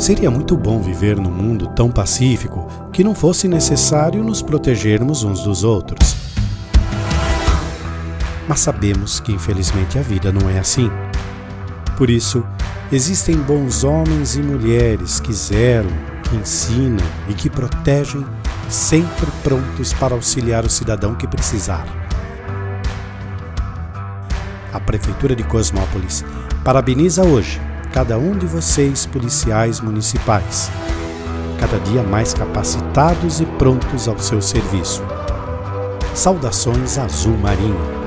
Seria muito bom viver num mundo tão pacífico que não fosse necessário nos protegermos uns dos outros. Mas sabemos que infelizmente a vida não é assim. Por isso, existem bons homens e mulheres que zelam, que ensinam e que protegem, sempre prontos para auxiliar o cidadão que precisar. A Prefeitura de Cosmópolis parabeniza hoje cada um de vocês, policiais municipais, cada dia mais capacitados e prontos ao seu serviço. Saudações Azul Marinho.